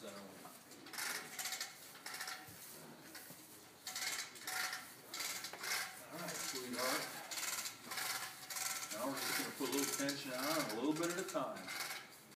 So. Uh, All right, sweetheart. Now we're just going to put a little tension on a little bit at a time.